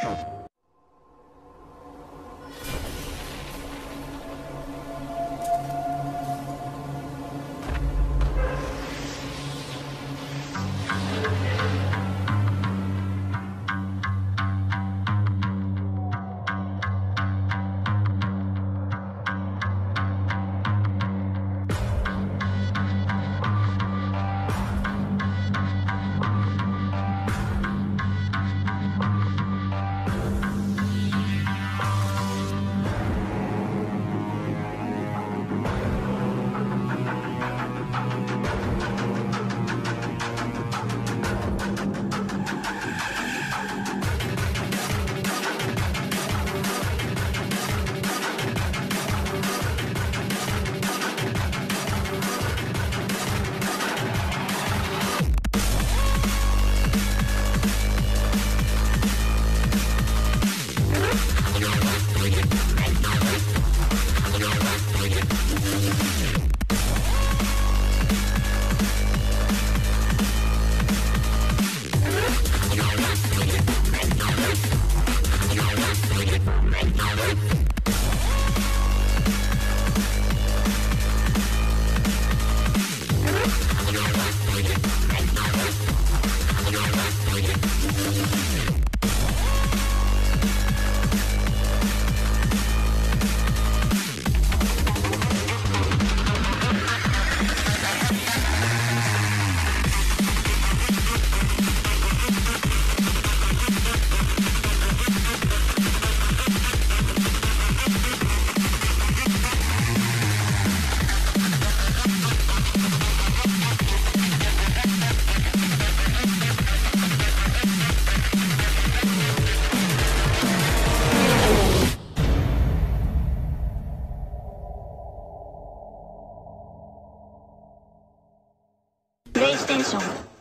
Sure. プレイステーション。